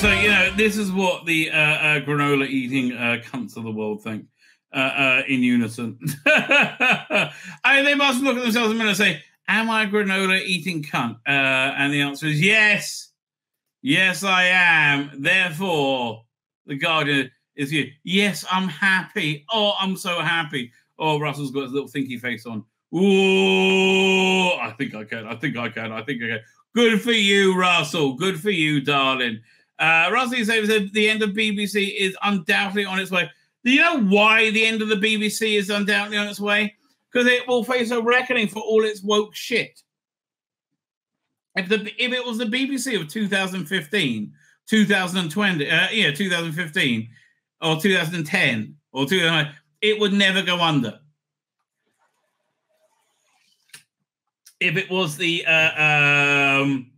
so you know, this is what the uh, uh, granola eating uh, cunts of the world think uh, uh, in unison. I mean, they must look at themselves a minute and say, "Am I granola eating cunt?" Uh, and the answer is yes, yes, I am. Therefore, the Guardian is you. Yes, I'm happy. Oh, I'm so happy. Oh, Russell's got his little thinky face on. Ooh, I think I can. I think I can. I think I can. Good for you, Russell. Good for you, darling. Uh, Russell says the end of BBC is undoubtedly on its way. Do you know why the end of the BBC is undoubtedly on its way? Because it will face a reckoning for all its woke shit. If the if it was the BBC of 2015, 2020, uh, yeah, 2015, or 2010, or 2000, it would never go under. If it was the uh, um,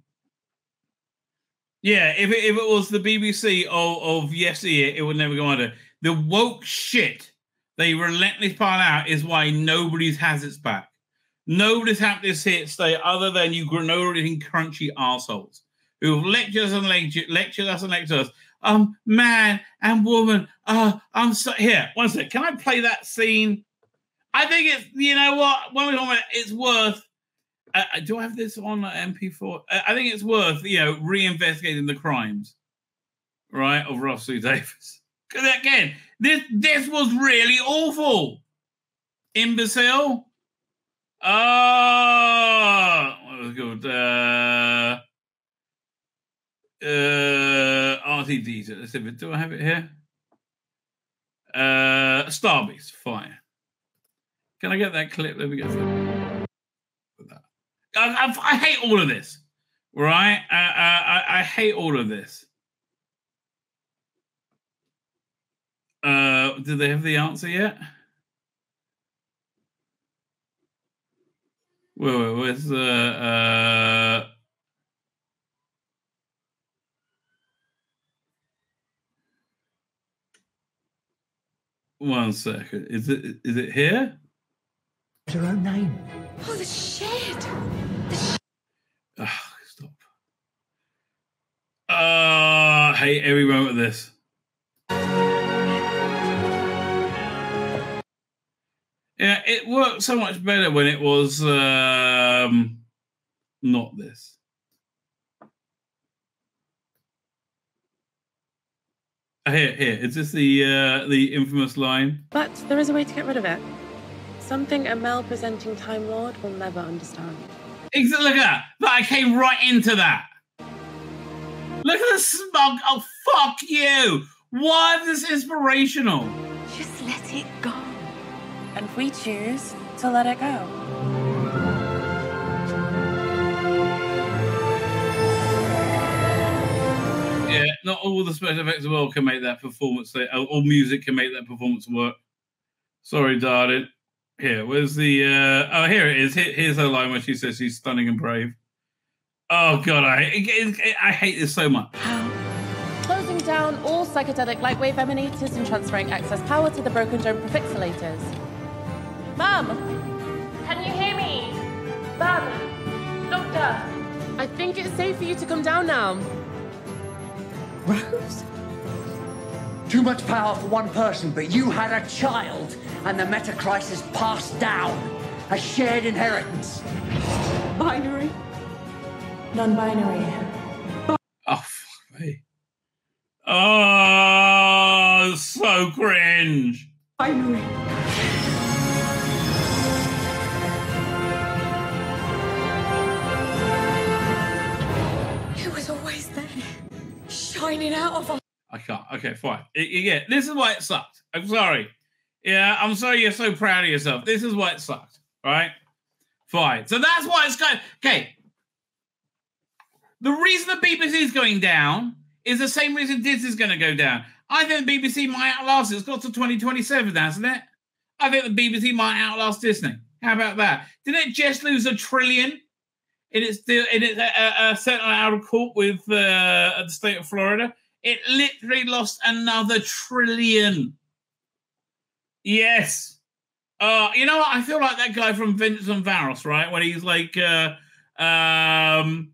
yeah, if it, if it was the BBC of, of yesteryear, it would never go under. The woke shit they relentlessly pile out is why nobody's has its back. Nobody's happy to see it stay other than you granola eating crunchy assholes who have lectured us and lectured, lectured us and lectured us. Um, man and woman. Uh, I'm so here. One sec. Can I play that scene? I think it's you know what when we talk about it's worth. Uh, do I have this on MP4? Uh, I think it's worth you know reinvestigating the crimes, right, of Russell T Davies. Because again, this this was really awful. Imbecile. Oh, what was good? Uh, uh, RTD. Let's see. Do I have it here? Uh, Starbeast fire. Can I get that clip? Let me get that. I, I, I hate all of this, right? I, I, I hate all of this. Uh, do they have the answer yet? Wait, where's the uh, one second? Is it is it here? Her own name. Oh, the shit! Oh, stop. Uh, I hate every moment of this. Yeah, it worked so much better when it was um, not this. Uh, Here, here. Is this the uh, the infamous line? But there is a way to get rid of it. Something a male-presenting Time Lord will never understand. Ex- Look at that. That I came right into that. Look at the smug. Oh, fuck you. Why is this inspirational? Just let it go. And we choose to let it go. Yeah, not all the special effects of the world can make that performance. All music can make that performance work. Sorry, darling. Here, where's the? uh Oh, here it is. Here, here's her line where she says she's stunning and brave. Oh God, I I, I hate this so much. Closing down all psychedelic lightwave emanators and transferring excess power to the broken dome prefixolators. Mum! Can you hear me? Mum! Doctor! I think it's safe for you to come down now. Rose? Too much power for one person, but you had a child, and the meta crisis passed down. A shared inheritance. Binary. Non-binary. Oh, fuck me. Oh, so cringe. Binary. It was always there, shining out of us. I can't. Okay, fine. I- I- yeah, this is why it sucked. I'm sorry. Yeah, I'm sorry you're so proud of yourself. This is why it sucked. Right? Fine. So that's why it's going. Okay. The reason the BBC is going down is the same reason Disney's going to go down. I think the BBC might outlast it. It's got to 2027, hasn't it? I think the BBC might outlast Disney. How about that? Didn't it just lose a trillion in its deal in its uh, uh, settlement out of court with uh, the state of Florida? It literally lost another trillion. Yes. Uh, you know what? I feel like that guy from Vengeance on Varos, right? When he's like, uh, um,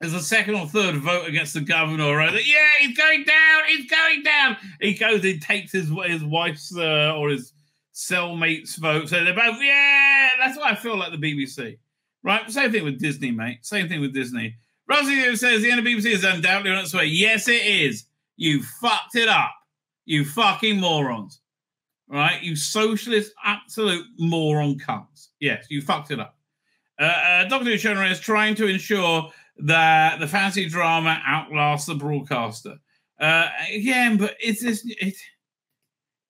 there's a second or third vote against the governor, right? Yeah, he's going down, he's going down. He goes, he takes his his wife's uh, or his cellmate's vote. So they're both, yeah, that's what I feel like the BBC. Right? Same thing with Disney, mate. Same thing with Disney. Rosie says the end of BBC is undoubtedly on its way. Yes, it is. You fucked it up. You fucking morons. Right? You socialist, absolute moron cunts. Yes, you fucked it up. Uh, uh, Dr. Shonra is trying to ensure that the fantasy drama outlasts the broadcaster. Uh, again, but it's this. It,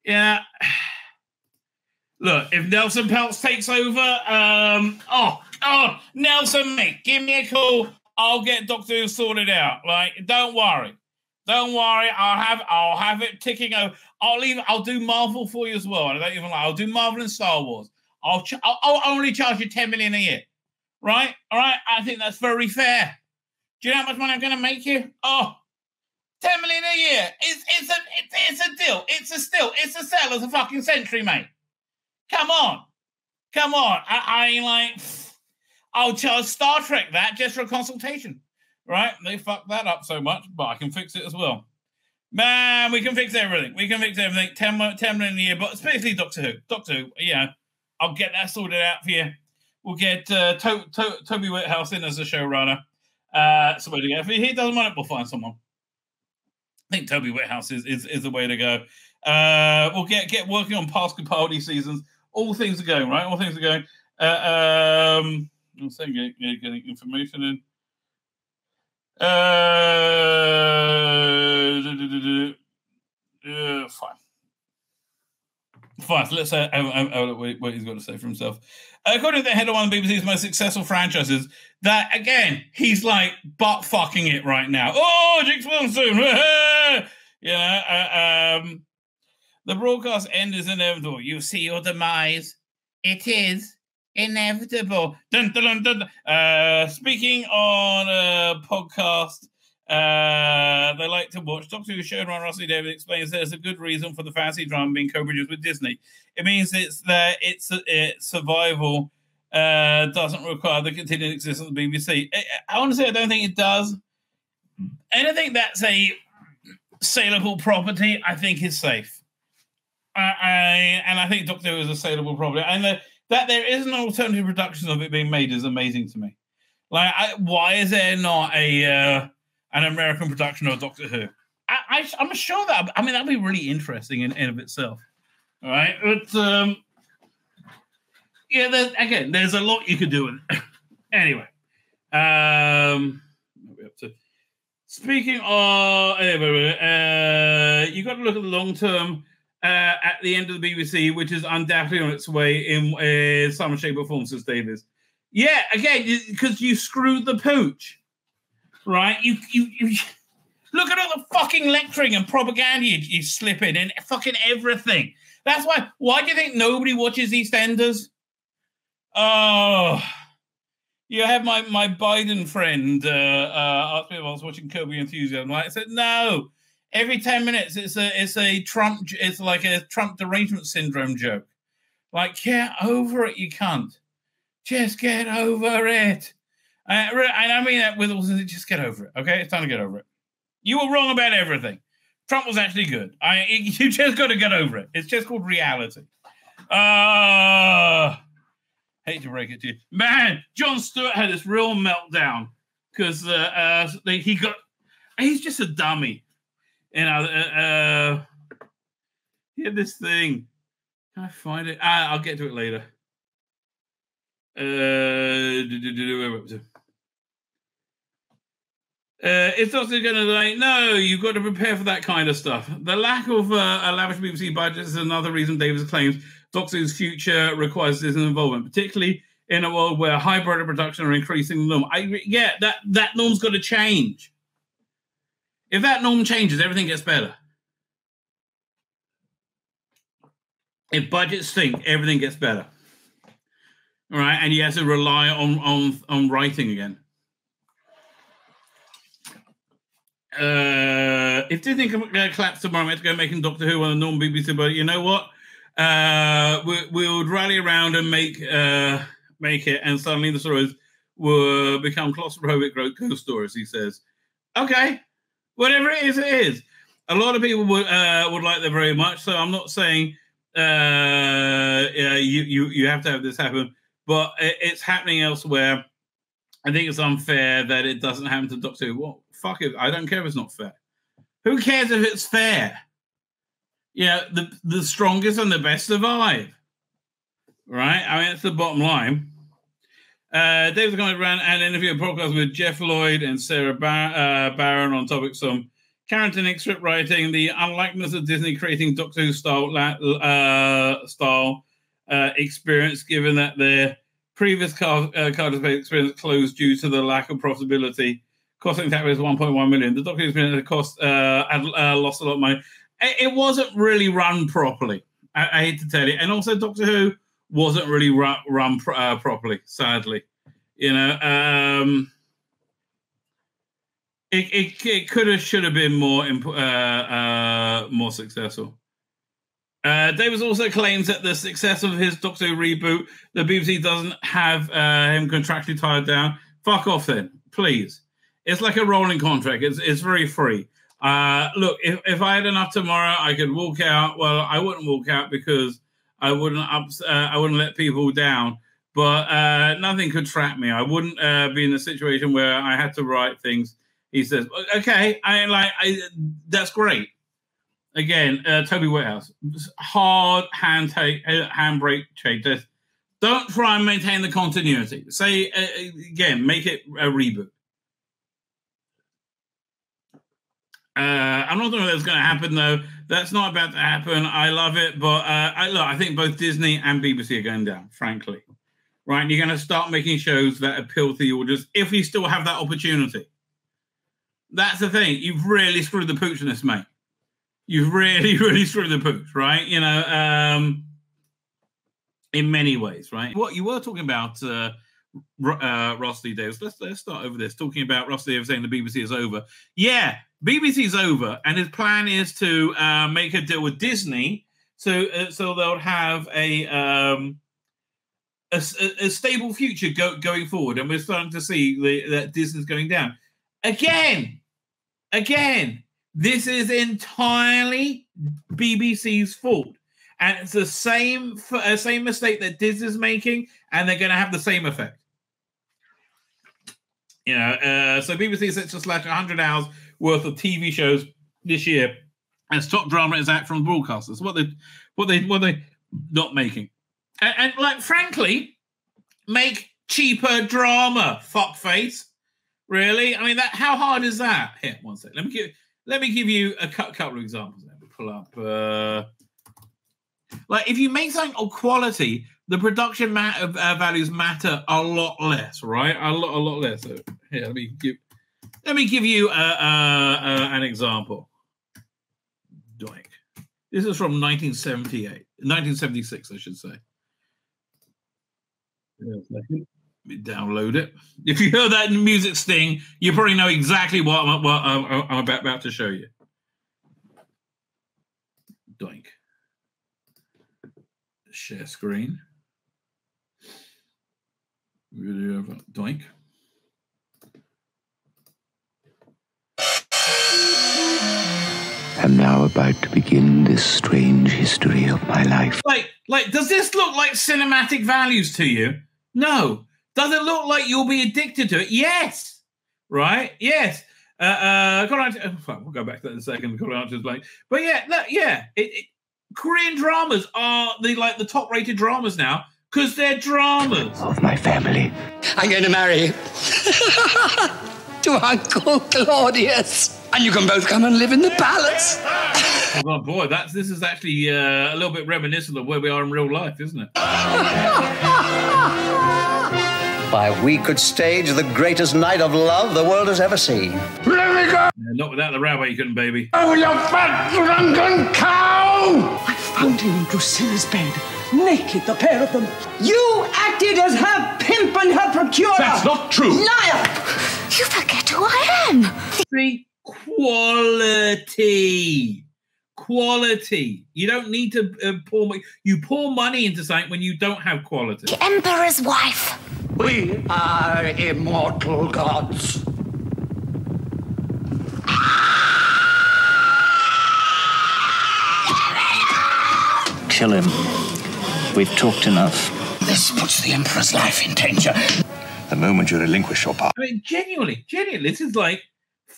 yeah. Look, if Nelson Peltz takes over, um, oh, oh, Nelson, mate, give me a call. I'll get Doctor Who sorted out. Like, don't worry, don't worry. I'll have, I'll have it ticking over. I'll leave. I'll do Marvel for you as well. I don't even like. I'll do Marvel and Star Wars. I'll, ch- I'll, I'll only charge you ten million a year, right? All right. I think that's very fair. Do you know how much money I'm going to make you? Oh, 10 million a year. It's, it's, a, it's, it's a deal. It's a still. It's a sell as a fucking century, mate. Come on. Come on. I, I like, I'll charge Star Trek that just for a consultation. Right? They fucked that up so much, but I can fix it as well. Man, we can fix everything. We can fix everything. 10, 10 million a year, but especially Doctor Who. Doctor Who, yeah. I'll get that sorted out for you. We'll get uh, to- to- Toby Whithouse in as a showrunner. Uh, so to go. If he doesn't want it, we'll find someone. I think Toby Whithouse is, is, is the way to go. Uh, we'll get get working on past Capaldi seasons. All things are going right. All things are going. Uh, um, I'm saying getting, getting information in. Uh, fine. Fine. Let's say what he's got to say for himself. According to the head of one of BBC's most successful franchises, that again, he's like butt fucking it right now. Oh, Jinx you know, uh, um, the broadcast end is inevitable. You see your demise. It is inevitable. Dun, dun, dun, uh, speaking on a podcast uh, they like to watch. Doctor Who showrunner Rusty Davies explains there's a good reason for the fantasy drama being co-produced with Disney. It means it's that it's, survival uh, doesn't require the continued existence of the BBC. I, I honestly, I don't think it does. Anything that's a saleable property, I think is safe. I, I and I think Doctor Who is a saleable property, that there is an alternative production of it being made is amazing to me. Like, I, why is there not a uh, an American production of Doctor Who? I, I, am sure that I mean that'd be really interesting in, in of itself. Right, but um, yeah, there's, again, there's a lot you could do with it. anyway, um, up to? Speaking of, uh, you got to look at the long term uh, at the end of the BBC, which is undoubtedly on its way in uh, some shape or form, says Davies. Yeah, again, because you screwed the pooch, right? You, you, you look at all the fucking lecturing and propaganda you, you slip in and fucking everything. That's why. Why do you think nobody watches EastEnders? Oh, you have my my Biden friend uh, uh, asked me if I was watching Your Enthusiasm. I said no. Every ten minutes, it's a it's a Trump. It's like a Trump derangement syndrome joke. Like, get over it, you cunt. Just get over it. Uh, and I mean that with all just get over it. Okay, it's time to get over it. You were wrong about everything. Trump was actually good. I you just got to get over it. It's just called reality. Uh hate to break it to you, man. John Stewart had this real meltdown because uh, uh, he got he's just a dummy, you know. Uh, uh, he had this thing. Can I find it? Ah, I'll get to it later. Uh, uh, it's also going to like, no, you've got to prepare for that kind of stuff. The lack of uh, a lavish BBC budget is another reason Davies claims Doctor Who's future requires this involvement, particularly in a world where hybrid production are increasing the norm. I yeah, that that norm's got to change. If that norm changes, everything gets better. If budgets stink, everything gets better. All right, and you have to rely on on on writing again. Uh, if Disney can uh, collapse tomorrow, to go making Doctor Who on the normal BBC, but you know what? uh, we, we would rally around and make uh, make it, and suddenly the stories will become claustrophobic ghost stories. He says, "Okay, whatever it is, it is." A lot of people would uh, would like that very much. So I'm not saying uh, yeah, you you you have to have this happen, but it, it's happening elsewhere. I think it's unfair that it doesn't happen to Doctor Who. Well, fuck it. I don't care if it's not fair. Who cares if it's fair? Yeah, the the strongest and the best survive. Right? I mean, that's the bottom line. Uh, going to run an interview a podcast with Jeff Lloyd and Sarah Bar- uh, Barron on topics on Carrington script writing, the unlikeness of Disney creating Doctor Who style uh, style uh, experience, given that their previous car, uh, card experience closed due to the lack of profitability, costing taxpayers 1.1 million. The Doctor Who experience cost uh, had lost a lot of money. It, it wasn't really run properly. I, I hate to tell you, and also Doctor Who wasn't really run, run uh, properly. Sadly, you know, um, it it, it could have should have been more imp- uh, uh, more successful. Uh, Davies also claims that the success of his Doctor Who reboot, the BBC doesn't have uh, him contractually tied down. Fuck off then, please. It's like a rolling contract. It's it's very free. Uh, look, if, if I had enough tomorrow, I could walk out. Well, I wouldn't walk out because I wouldn't ups, uh, I wouldn't let people down. But uh, nothing could trap me. I wouldn't uh, be in a situation where I had to write things. He says, "Okay, I like I, that's great." Again, uh, Toby Whithouse, hard hand take, uh, handbrake. Just Don't try and maintain the continuity. Say uh, again, make it a reboot. I'm not sure that's going to happen though. That's not about to happen. I love it, but uh, I look. I think both Disney and BBC are going down. Frankly, right? You're going to start making shows that appeal to the audience if you still have that opportunity. That's the thing. You've really screwed the pooch in this, mate. You've really, really screwed the pooch, right? You know, um, in many ways, right? What you were talking about, uh, uh, Russell T Davies. Let's let's start over this. Talking about Russell T Davies saying the BBC is over. Yeah, BBC's over, and his plan is to uh, make a deal with Disney, so uh, so they'll have a um, a, a, stable future go, going forward. And we're starting to see the, that Disney's going down again, again. This is entirely BBC's fault, and it's the same uh, same mistake that Disney's making, and they're going to have the same effect. You know, uh, so BBC sets to slash 100 hours worth of TV shows this year as top drama is out from broadcasters. What they, what they, what they not making, and, and like frankly, make cheaper drama. Fuckface, really? I mean, that how hard is that? Here, one second. Let me give let me give you a couple of examples. Let me pull up. Uh, like if you make something of quality, the production ma- uh, values matter a lot less, right? A lot, a lot less. So here, let me give let me give you uh, uh, uh, an example. Doink. This is from 1978, 1976, I should say. Let me download it. If you hear that music sting, you probably know exactly what I'm, what I'm, I'm about, about to show you. Doink. Share screen. Doink. Am now about to begin this strange history of my life. Like, like, does this look like cinematic values to you? No. Does it look like you'll be addicted to it? Yes. Right? Yes. Uh, uh, Colin, fuck, we'll go back to that in a second. Colin Archer's like, but yeah, look, yeah. It, it, Korean dramas are the like the top rated dramas now because they're dramas. Of my family. I'm going to marry you. to Uncle Claudius. And you can both come and live in the palace. Oh boy, that's this is actually uh, a little bit reminiscent of where we are in real life, isn't it? Why, we could stage the greatest night of love the world has ever seen. Let me Yeah, not without the railway, you couldn't, baby. Oh, you fat drunken cow! I found him in Drusilla's bed, naked, the pair of them. You acted as her pimp and her procurer. That's not true. Liar! You forget who I am. See, quality, quality. You don't need to uh, pour money. You pour money into something when you don't have quality. The Emperor's wife. We are immortal gods. Kill him. We've talked enough. This puts the Emperor's life in danger. The moment you relinquish your power, I mean, genuinely, genuinely, this is like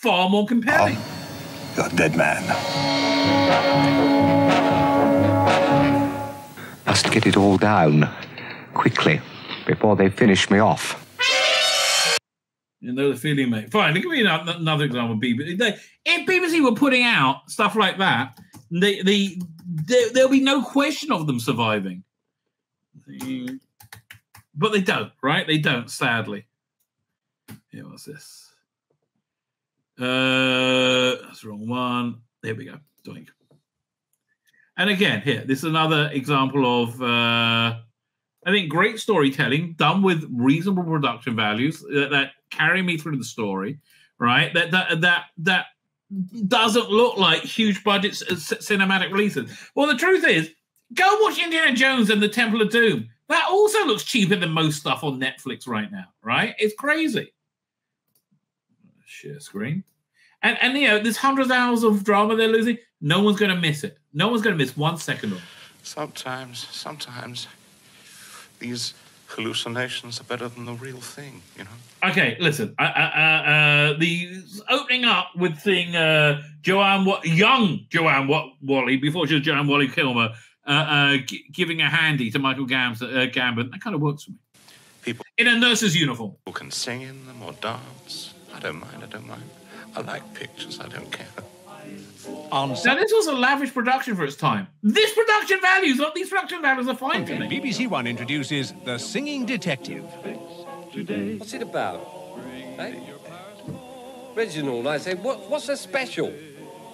far more compelling. Oh, you're a dead man. Must get it all down. Quickly. Before they finish me off. You know the feeling, mate. Fine, give me another, another example. of BBC. They, if BBC were putting out stuff like that, they, they, there, there'll be no question of them surviving. But they don't, right? They don't, sadly. Here, what's this? Uh, that's the wrong one. There we go. Doink. And again, here, this is another example of, uh, I think, great storytelling done with reasonable production values that, that carry me through the story, right? That that that that doesn't look like huge budget cinematic releases. Well, the truth is, go watch Indiana Jones and the Temple of Doom. That also looks cheaper than most stuff on Netflix right now, right? It's crazy. Share screen. And and you know, there's hundreds of hours of drama they're losing. No one's gonna miss it. No one's gonna miss one second of it. Sometimes, sometimes, these hallucinations are better than the real thing, you know? Okay, listen. Uh, uh, uh, uh, the opening up with seeing uh, Joanne, Wa- young Joanne Wa- Whalley, before she was Joanne Whalley Kilmer, uh, uh, gi- giving a handy to Michael Gambs, uh, Gambon. That kind of works for me. People In a nurse's uniform. People can sing in them or dance. I don't mind, I don't mind. I like pictures, I don't care. On Now, this was a lavish production for its time. This production values, not these production values are fine for me. BBC One introduces The Singing Detective. What's it about? Eh? Reginald, I say, what, what's so special?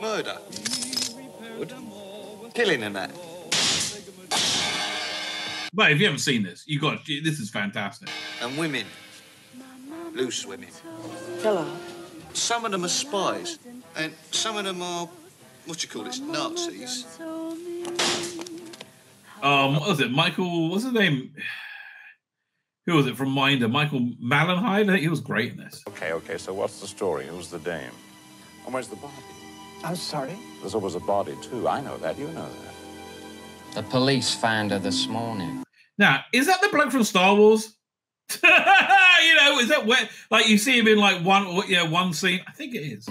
Murder. Good. Killing and that. But if you haven't seen this, you got this is fantastic. And women. Loose women. Hello. Some of them are spies. And some of them are, what you call it, Nazis. Um, what was it? Michael, what's his name? Who was it from Minder? Michael Mallenheim? I think he was great in this. Okay, okay, so what's the story? Who's the dame? And where's the body? I'm sorry. There's always a body, too. I know that. You know that. The police found her this morning. Now, is that the bloke from Star Wars? you know, is that where like you see him in like one yeah, one scene? I think it is.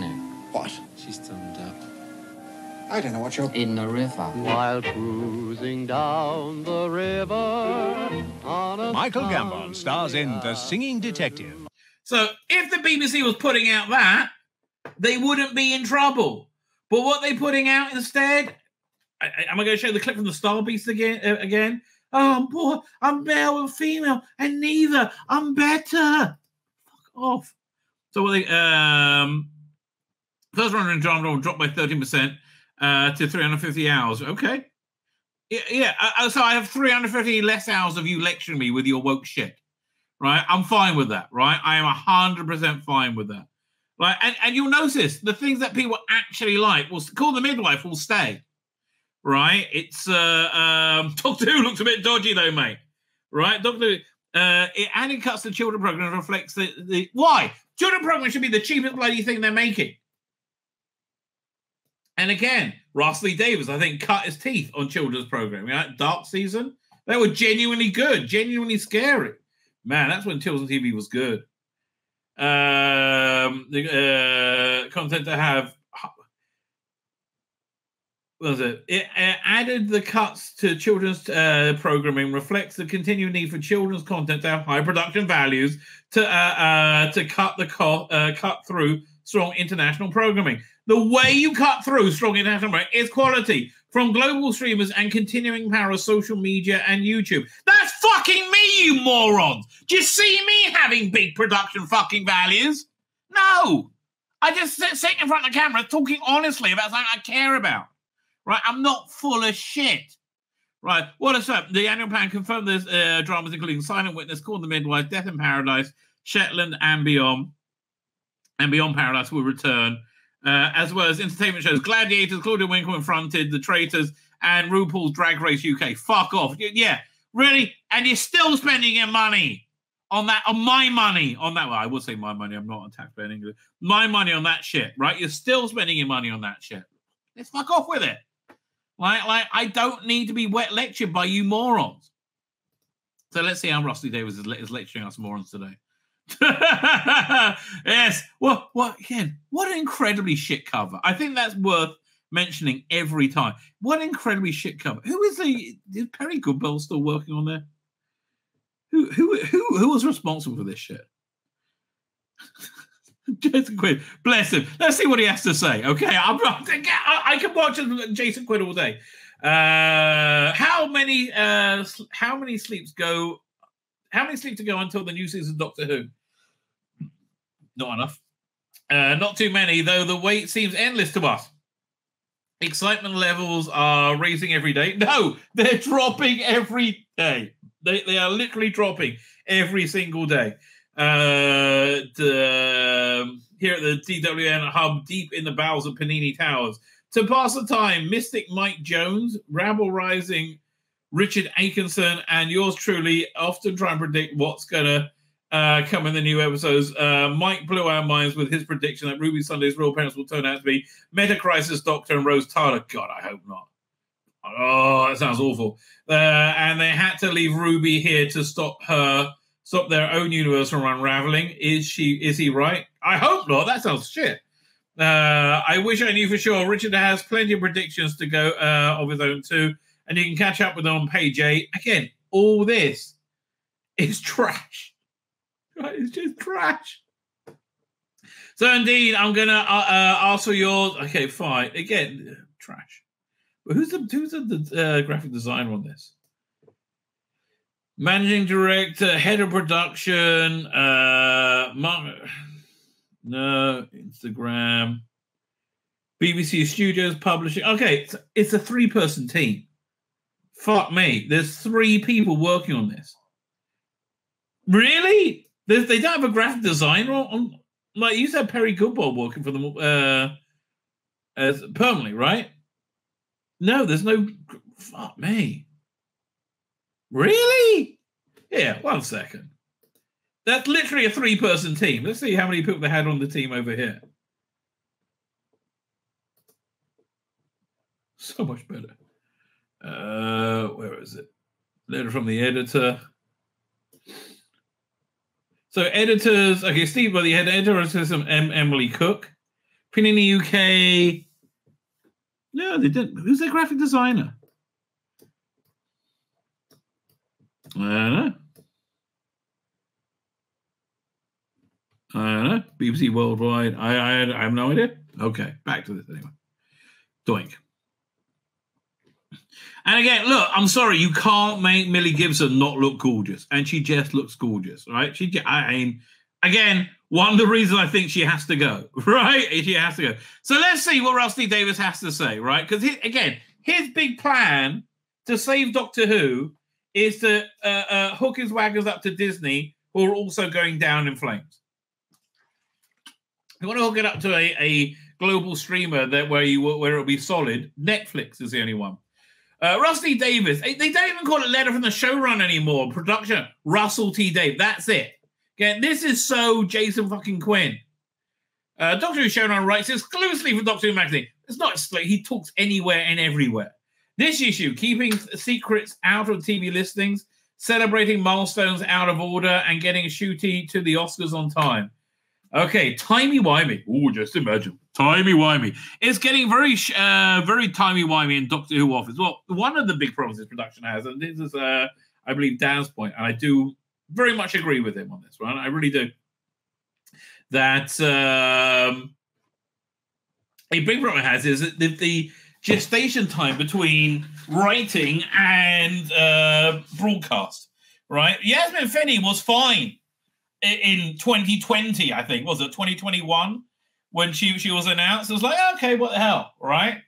What? She's turned up. I don't know what you're... In the river. While cruising down the river on a Michael Gambon stars in The Singing Detective. So if the BBC was putting out that, they wouldn't be in trouble. But what they're putting out instead? I, I, am I going to show the clip from the Star Beast again? Uh, again? Oh, I'm poor. I'm male and female, and neither. I'm better. Fuck off. So what they um first round in John dropped by 13% uh, to 350 hours. Okay. Yeah, yeah. Uh, so I have 350 less hours of you lecturing me with your woke shit. Right? I'm fine with that, right? I am 100% fine with that. Right? And, and you'll notice the things that people actually like will call the midwife will stay. Right? It's uh um Doctor Who looks a bit dodgy though, mate. Right? Doctor uh, it added cuts to children program reflects the, the why children program should be the cheapest bloody thing they're making. And again, Russell T Davies, I think, cut his teeth on children's programming. Right? Dark season, they were genuinely good, genuinely scary. Man, that's when children's TV was good. Um, the uh, content to have was it? It added the cuts to children's uh, programming reflects the continued need for children's content to have high production values to uh, uh, to cut the co- uh, cut through strong international programming. The way you cut through strong international programming is quality from global streamers and continuing power of social media and YouTube. That's fucking me, you morons. Do you see me having big production fucking values? No. I just sit, sit in front of the camera talking honestly about something I care about. Right? I'm not full of shit. Right. What is up? The annual plan confirmed there's uh, dramas including Silent Witness, Call the Midwife, Death in Paradise, Shetland, and Beyond. And Beyond Paradise will return uh, as well as entertainment shows. Gladiators, Claudia Winkle confronted the traitors, and RuPaul's Drag Race UK. Fuck off. Yeah, really? And you're still spending your money on that, on my money on that. Well, I would say my money. I'm not a taxpayer in England. My money on that shit, right? You're still spending your money on that shit. Let's fuck off with it. Like, like I don't need to be wet lectured by you morons. So let's see how Rusty Davies is, is lecturing us morons today. yes. What? what again? What an incredibly shit cover. I think that's worth mentioning every time. What an incredibly shit cover. Who is the is Peri Godbold still working on there? Who who who who was responsible for this shit? Jason Quinn, bless him. Let's see what he has to say. Okay, I'm, I, I can watch Jason Quinn all day. Uh, how many uh, how many sleeps go? How many sleep to go until the new season of Doctor Who? Not enough. Uh, not too many, though. The wait seems endless to us. Excitement levels are raising every day. No, they're dropping every day. They, they are literally dropping every single day. Uh, the, here at the DWM hub, deep in the bowels of Panini Towers. To pass the time, Mystic Mike Jones, Rabble Rising, Richard Atkinson, and yours truly often try and predict what's going to uh, come in the new episodes. Uh, Mike blew our minds with his prediction that Ruby Sunday's real parents will turn out to be Meta Crisis Doctor and Rose Tyler. God, I hope not. Oh, that sounds awful. Uh, and they had to leave Ruby here to stop her, stop their own universe from unraveling. Is she? Is he right? I hope not. That sounds shit. Uh, I wish I knew for sure. Richard has plenty of predictions to go uh, of his own too, and you can catch up with them on page eight. Again, all this is trash. Right? It's just trash. So indeed, I'm gonna uh, uh, ask for yours. Okay, fine. Again, trash. But who's the who's the, the uh, graphic designer on this? Managing director, head of production, uh, Mark, no, Instagram, BBC Studios Publishing. Okay, it's, it's a three-person team. Fuck me, there's three people working on this. Really? They don't have a graphic designer on. on like you said, Peri Godbold working for them uh, as permanently, right? No, there's no. Fuck me. Really? Yeah, one second. That's literally a three person team. Let's see how many people they had on the team over here. So much better. Uh, where is it? Letter from the editor. So editors, okay, Steve, but the head editor some M- Emily Cook. Panini UK. No, they didn't. Who's their graphic designer? I don't know. I don't know. BBC Worldwide. I, I I have no idea. Okay, back to this anyway. Doink. And again, look, I'm sorry, you can't make Millie Gibson not look gorgeous, and she just looks gorgeous, right? She, I mean, again, one of the reasons I think she has to go, right? She has to go. So let's see what Rusty Davies has to say, right? Because again, his big plan to save Doctor Who is to uh, uh, hook his wagons up to Disney, who are also going down in flames. You want to hook it up to a, a global streamer that where you where it'll be solid. Netflix is the only one. Uh, Rusty Davies. They, don't even call it letter from the showrun anymore. Production Russell T. Dave. That's it. Again, this is so Jason fucking Quinn. Uh, Doctor Who showrun writes exclusively for Doctor Who magazine. It's not like he talks anywhere and everywhere. This issue, keeping secrets out of TV listings, celebrating milestones out of order, and getting Ncuti to the Oscars on time. Okay, timey-wimey. Oh, just imagine. Timey-wimey. It's getting very, uh, very timey-wimey in Doctor Who office. Well, one of the big problems this production has, and this is, uh, I believe, Dan's point, and I do very much agree with him on this, one. I really do. That um, a big problem it has is that the, the gestation time between writing and uh, broadcast, right? Yasmin Finney was fine in 2020, I think, was it 2021 when she she was announced? It was like, okay, what the hell, right?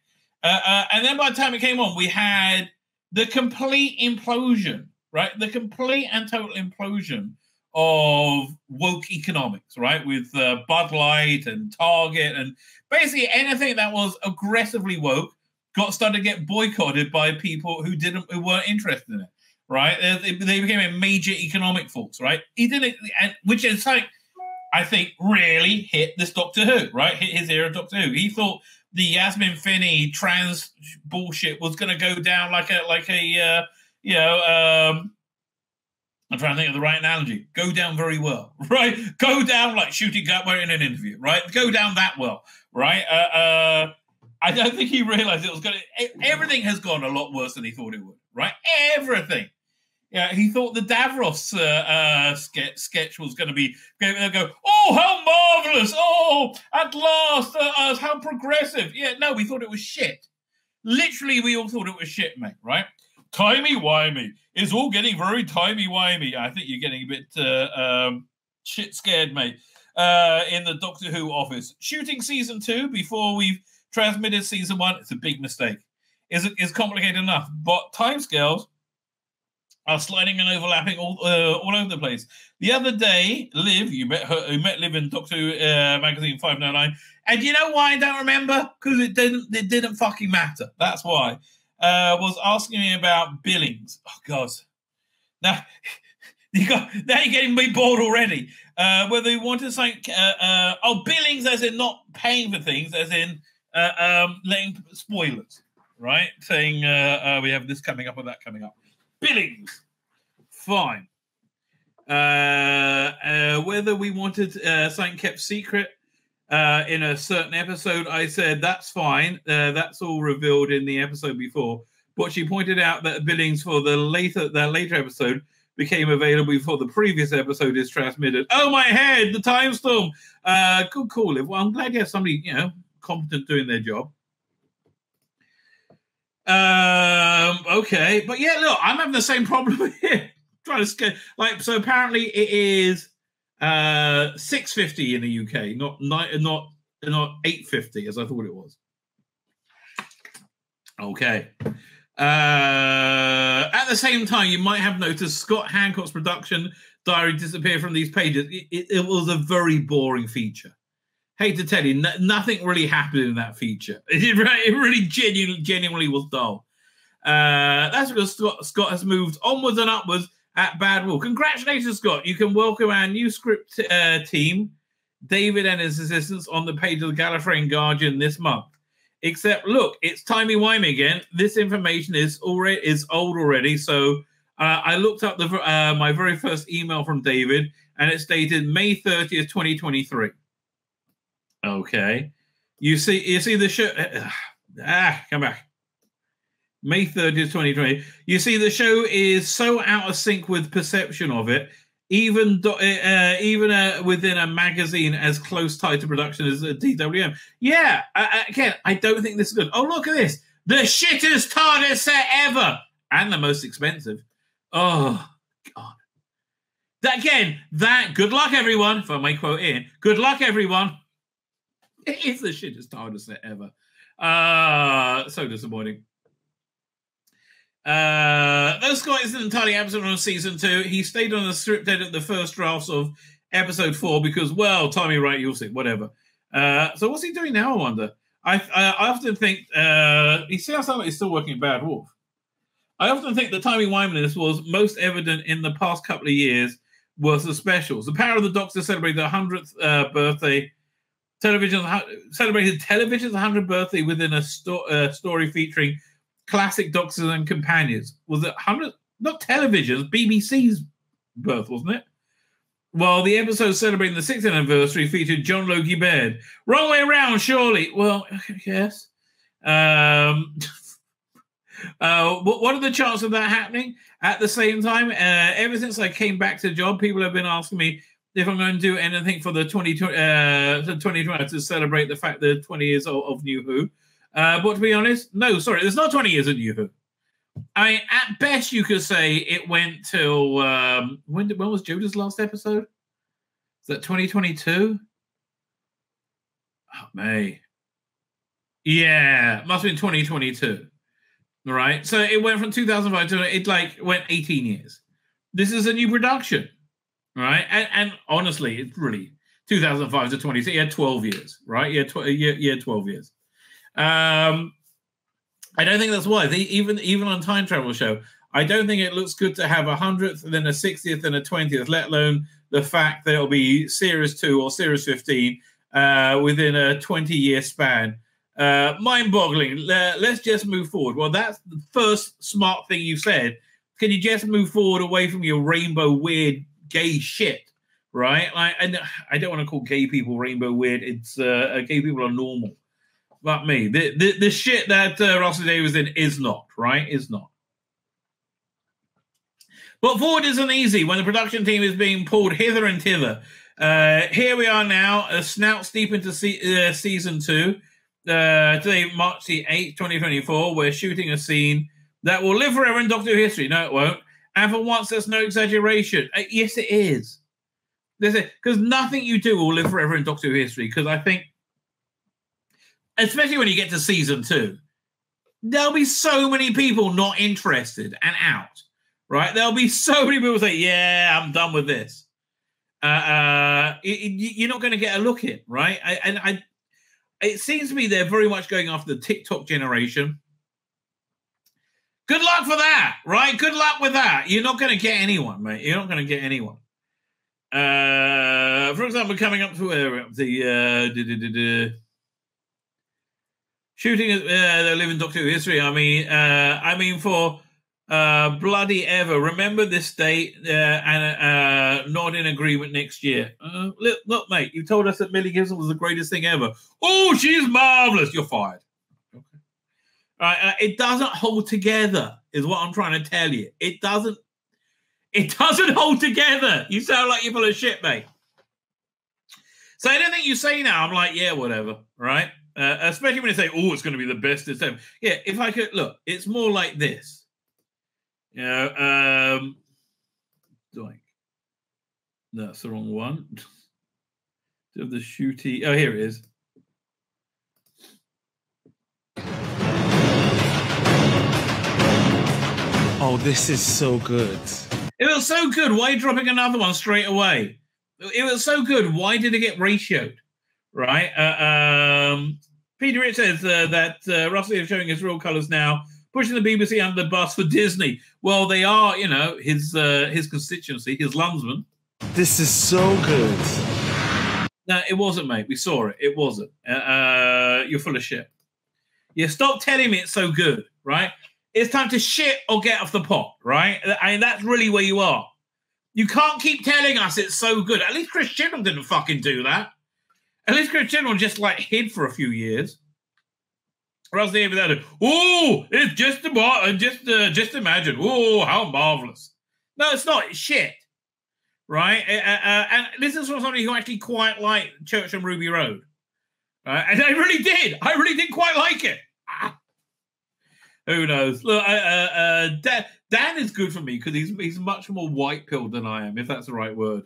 Uh, uh, and then by the time it came on, we had the complete implosion, right? The complete and total implosion of woke economics, right? With uh, Bud Light and Target and basically anything that was aggressively woke got started to get boycotted by people who didn't who weren't interested in it, right? They, they became a major economic force, right? He didn't, and which is like I think really hit this Doctor Who, right? Hit his era Doctor Who. He thought the Yasmin Finney trans bullshit was going to go down like a like a uh, you know. Um, I'm trying to think of the right analogy. Go down very well, right? Go down like Ncuti Gatwa in an interview, right? Go down that well, right? Uh, uh, I don't think he realized it was going to. Everything has gone a lot worse than he thought it would, right? Everything. Yeah, he thought the Davros uh, uh, sketch, sketch was going to be. They'll go, oh, how marvelous! Oh, at last, uh, uh, how progressive! Yeah, no, we thought it was shit. Literally, we all thought it was shit, mate. Right? Timey wimey. It's all getting very timey wimey. I think you're getting a bit uh, um, shit scared, mate. Uh, in the Doctor Who office, shooting season two before we've transmitted season one. It's a big mistake. Is it is complicated enough? But timescales are sliding and overlapping all uh, all over the place. The other day, Liv, you met her, you met Liv in Doctor uh, magazine five nine nine, and you know why I don't remember? Because it didn't it didn't fucking matter. That's why. Uh, was asking me about billings. Oh God, now you got now you're getting me bored already. Uh, whether you want to say uh, uh, oh billings as in not paying for things, as in uh, um, letting spoilers, right? Saying uh, uh, we have this coming up or that coming up. Billings, fine. Uh, uh, whether we wanted uh, something kept secret uh, in a certain episode, I said that's fine. Uh, that's all revealed in the episode before. But she pointed out that billings for the later the later episode became available before the previous episode is transmitted. Oh my head, the time storm. Uh, good call, Liv. Well, I'm glad you have somebody you know competent doing their job. Um, okay, but yeah, look, I'm having the same problem here. Trying to scale like so. Apparently, it is uh 650 in the UK, not not not not 850 as I thought it was. Okay. Uh, at the same time, you might have noticed Scott Handcock's production diary disappear from these pages. It, it, it was a very boring feature hate to tell you, n- nothing really happened in that feature. It, it really genuinely, genuinely was dull. Uh, that's because Scott, Scott has moved onwards and upwards at Bad Wolf. Congratulations, Scott. You can welcome our new script uh, team, David and his assistants, on the page of the Gallifreyan Guardian this month. Except, look, it's timey wimey again. This information is already is old already. So uh, I looked up the uh, my very first email from David, and it's dated May thirtieth, twenty twenty three. Okay. You see, you see the show. Ah, come back. May 30th, 2020. You see, the show is so out of sync with perception of it, even uh, even uh, within a magazine as close tied to production as a DWM. Yeah, uh, again, I don't think this is good. Oh, look at this. The shittest TARDIS set ever. And the most expensive. Oh, God. That, again, that, good luck, everyone. I may quote in, good luck, everyone. It is the shittest TARDIS set ever. Uh, so disappointing. Uh, though Scott isn't entirely absent on season two, he stayed on the script edit the first drafts of episode four because, well, timey right, you'll see, whatever. Uh, so what's he doing now? I wonder. I I, often think uh, he sounds like he's still working at Bad Wolf. I often think the timey wimeliness was most evident in the past couple of years was the specials. The Power of the Doctor celebrated the hundredth uh, birthday television celebrated television's 100th birthday within a sto- uh, story featuring classic doctors and companions. Was it 100? Not television's, BBC's birth, wasn't it? Well, the episode celebrating the 6th anniversary featured John Logie Baird. Wrong way around, surely. Well, yes. Um, uh, what are the chances of that happening? At the same time, uh, ever since I came back to the job, people have been asking me if I'm going to do anything for the 2020, uh, 2020 to celebrate the fact that 20 years of, of New Who. Uh, but to be honest, no, sorry, there's not 20 years of New Who. I mean, at best, you could say it went till um, when? Did, when was Jodie's last episode? Is that 2022? Oh, May. Yeah, must have been 2022. All right. So it went from 2005 to it like went 18 years. This is a new production. Right? And, and honestly, it's really 2005 to 20. So he had 12 years, right? Yeah, tw- yeah, yeah, 12 years. Um, I don't think that's why. They, even even on time travel show, I don't think it looks good to have a hundredth, then a 60th, and a 20th, let alone the fact that it'll be series two or series 15 uh, within a 20 year span. Uh, mind boggling. let's just move forward. Well, that's the first smart thing you said. Can you just move forward away from your rainbow weird gay shit? Right? Like, and I don't want to call gay people rainbow weird. It's uh, gay people are normal. Not me. The, the, the shit that uh, Russell was in is not, right? Is not. But forward isn't easy when the production team is being pulled hither and thither. Uh, here we are now, a snout deep into se- uh, season two. Uh, today, March the 8th, 2024, we're shooting a scene that will live forever in Doctor Who history. No, it won't. And for once, that's no exaggeration. Uh, yes, it is. Because nothing you do will live forever in Doctor Who history. Because I think, especially when you get to season two, there'll be so many people not interested and out, right? There'll be so many people say, "Yeah, I'm done with this." Uh, uh, you're not going to get a look in, right? I, and I, it seems to me they're very much going after the TikTok generation. Good luck for that, right? Good luck with that. You're not going to get anyone, mate. You're not going to get anyone. Uh, for example, coming up to uh, the uh, shooting uh, the living Doctor Who history. I mean, uh, I mean for uh, bloody ever. Remember this date uh, and uh, not in agreement next year. Uh, look, look, mate, you told us that Millie Gibson was the greatest thing ever. Oh, she's marvelous. You're fired. Right, it doesn't hold together, is what I'm trying to tell you. It doesn't. It doesn't hold together. You sound like you're full of shit, mate. So anything you say now, I'm like, yeah, whatever, right? Uh, especially when you say, "Oh, it's going to be the best this time." Yeah, if I could look, it's more like this you know, um, like that's the wrong one. of the shooty. Oh, here it is. Oh, this is so good. It was so good. Why dropping another one straight away? It was so good. Why did it get ratioed? Right. Uh, um, Peter Rich says uh, that uh, Russell is showing his real colors now pushing the BBC under the bus for Disney. Well, they are, you know, his uh, his constituency, his lumsman. This is so good. No, it wasn't, mate. We saw it. It wasn't. Uh, uh, you're full of shit. Yeah, stop telling me it's so good, right? It's time to shit or get off the pot, right? I mean, that's really where you are. You can't keep telling us it's so good. At least Chris Chibnall didn't fucking do that. At least Chris Chibnall just like hid for a few years. Or else they that. Oh, it's just about, uh, just uh, just imagine. Oh, how marvelous! No, it's not. It's shit, right? Uh, uh, uh, and this is from somebody who actually quite liked Church on Ruby Road, right? And I really did. I really did quite like it. Who knows? Look, uh, Dan, Dan is good for me because he's he's much more white pilled than I am, if that's the right word.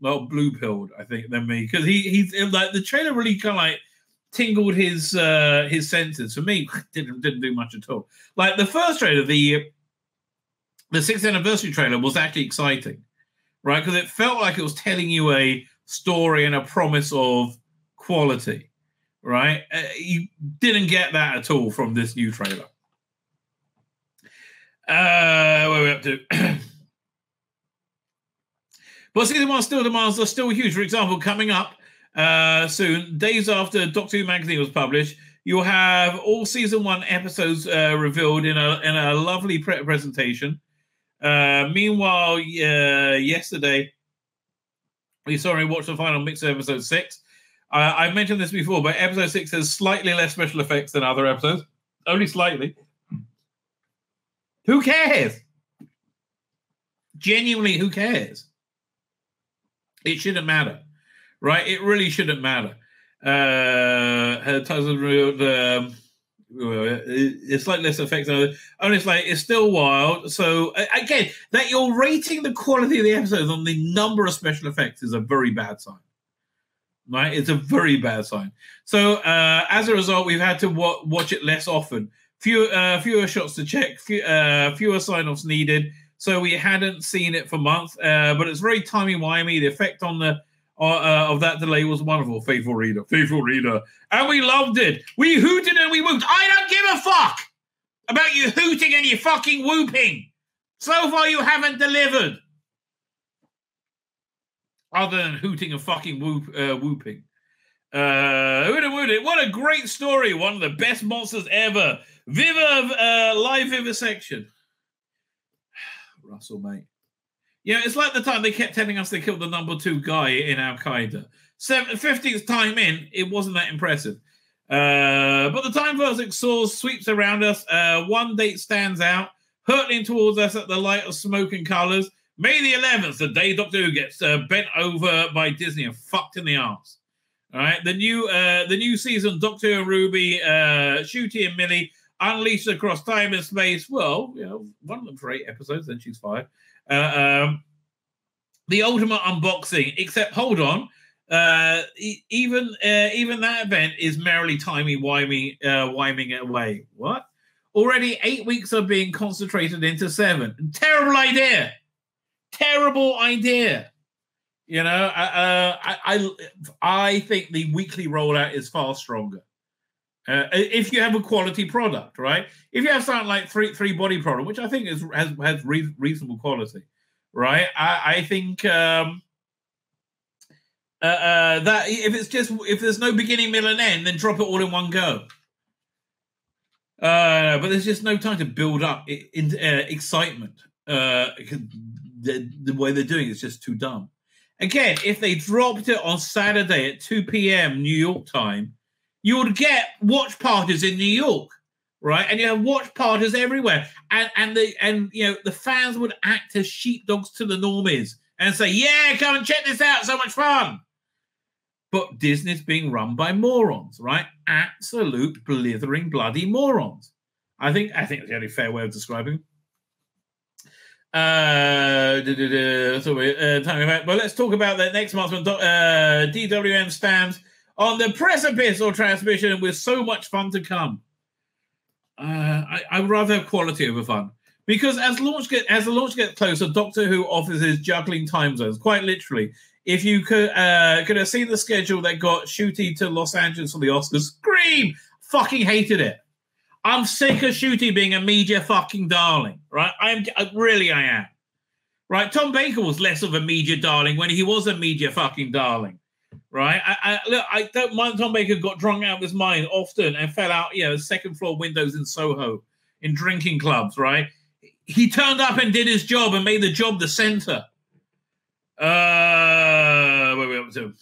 Well, blue pilled, I think, than me because he he's like the trailer really kind of like tingled his uh his senses. For me, didn't didn't do much at all. Like the first trailer, the the sixth anniversary trailer was actually exciting, right? Because it felt like it was telling you a story and a promise of quality, right? Uh, you didn't get that at all from this new trailer. Uh, are we up to? but season one still demands are still huge. For example, coming up uh, soon, days after Doctor Who magazine was published, you'll have all season one episodes uh, revealed in a in a lovely pre- presentation. Uh, meanwhile, uh, yesterday we saw and watched the final mix of episode six. I mentioned this before, but episode six has slightly less special effects than other episodes, only slightly. Who cares? Genuinely, who cares? It shouldn't matter right? It really shouldn't matter. Uh, it's like less effective. Only it's like it's still wild. So again, that you're rating the quality of the episodes on the number of special effects is a very bad sign. Right, it's a very bad sign. So uh, as a result, we've had to wa- watch it less often. Fewer, uh, fewer shots to check, few, uh, fewer sign-offs needed. so we hadn't seen it for months. Uh, but it's very timey wimey. The effect on the uh, uh, of that delay was wonderful. Faithful reader, faithful reader, and we loved it. We hooted and we whooped. I don't give a fuck about you hooting and you fucking whooping. So far, you haven't delivered. Other than hooting and fucking whoop, uh, whooping. Uh? What a great story. One of the best monsters ever. Viva uh, live vivisection. Russell, mate. Yeah, it's like the time they kept telling us they killed the number two guy in Al Qaeda. 50th time in, it wasn't that impressive. Uh, but the time vortex soars, sweeps around us. Uh, one date stands out, hurtling towards us at the light of smoke and colors. May the 11th, the day Doctor Who gets uh, bent over by Disney and fucked in the arse. All right, the new uh, the new season, Doctor and Ruby, uh, Ncuti and Millie, unleashed across time and space. Well, you know, one of them for eight episodes, then she's fired. Uh, um, the ultimate unboxing, except hold on, uh, e- even uh, even that event is merrily timey wimey uh, wiming it away. What? Already eight weeks are being concentrated into seven. Terrible idea. Terrible idea. You know, uh, I, I I think the weekly rollout is far stronger. Uh, if you have a quality product, right? If you have something like three three body product, which I think is has has re- reasonable quality, right? I, I think um, uh, uh, that if it's just if there's no beginning, middle, and end, then drop it all in one go. Uh, but there's just no time to build up in, uh, excitement. Uh, the, the way they're doing is just too dumb. Again, if they dropped it on Saturday at 2 p.m. New York time, you would get watch parties in New York, right? And you have watch parties everywhere, and and the and you know the fans would act as sheepdogs to the normies and say, "Yeah, come and check this out, so much fun." But Disney's being run by morons, right? Absolute blithering bloody morons. I think I think that's the only fair way of describing. Uh, we're uh, talking about. Well, let's talk about that next month when uh, DWM stands on the precipice of transmission with so much fun to come. Uh, I, I would rather have quality over fun because as launch get as the launch gets closer, Doctor Who offers his juggling time zones quite literally. If you could uh, could have seen the schedule that got Ncuti to Los Angeles for the Oscars, scream! Fucking hated it. I'm sick of Ncuti being a media fucking darling, right? I'm I, really I am. Right? Tom Baker was less of a media darling when he was a media fucking darling, right? I, I look, I don't mind Tom Baker got drunk out of his mind often and fell out, you know, second floor windows in Soho, in drinking clubs, right? He turned up and did his job and made the job the center. Uh, where are we up to?